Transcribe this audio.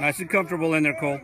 Nice and comfortable in there, Cole.